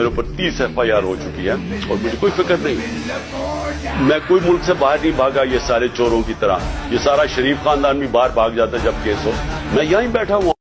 मेरे ऊपर तीस एफ़ आई आर हो चुकी है और मुझे कोई फ़िक्र नहीं। मैं कोई मुल्क से बाहर नहीं भागा ये सारे चोरों की तरह। ये सारा शरीफ खानदान भी बाहर भाग जाता है जब केस हो। मैं यहीं बैठा हुआ